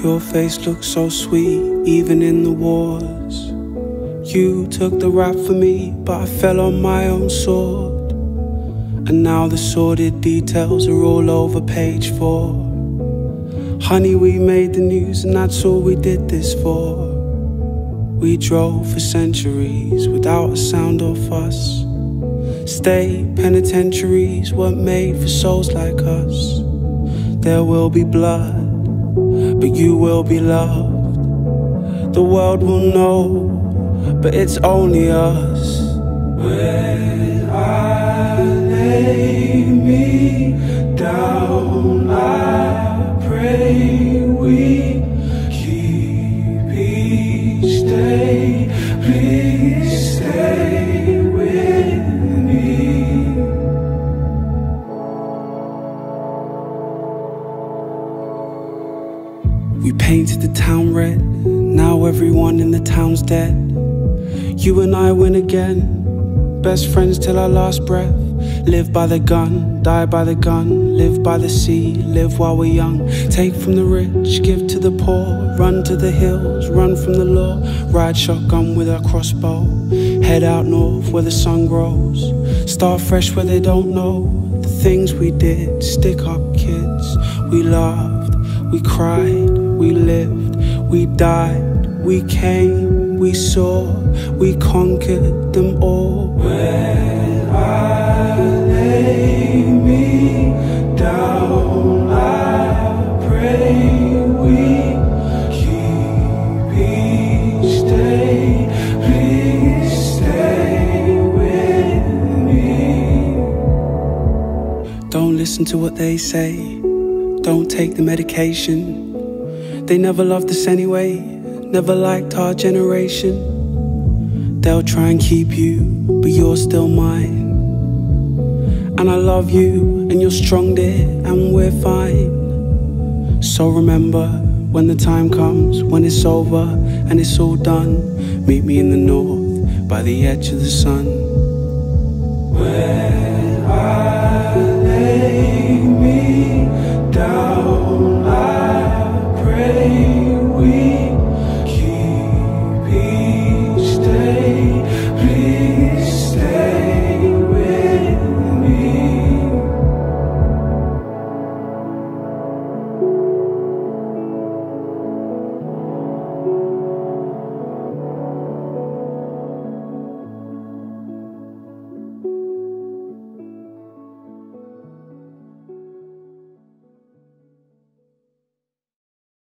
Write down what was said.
Your face looks so sweet, even in the wars. You took the rap for me, but I fell on my own sword. And now the sordid details are all over page four. Honey, we made the news, and that's all we did this for. We drove for centuries without a sound or fuss. State penitentiaries weren't made for souls like us. There will be blood but you will be loved. The world will know, but it's only us. When We painted the town red, now everyone in the town's dead. You and I win again, best friends till our last breath. Live by the gun, die by the gun, live by the sea, live while we're young. Take from the rich, give to the poor, run to the hills, run from the law. Ride shotgun with our crossbow, head out north where the sun grows. Start fresh where they don't know the things we did. Stick up, kids, we laughed, we cried, we lived, we died, we came, we saw, we conquered them all. When I lay me down, I pray we keep each day. Please stay with me. Don't listen to what they say. Don't take the medication. They never loved us anyway, never liked our generation. They'll try and keep you, but you're still mine. And I love you, and you're strong, dear, and we're fine. So remember, when the time comes, when it's over and it's all done, meet me in the north by the edge of the sun. Where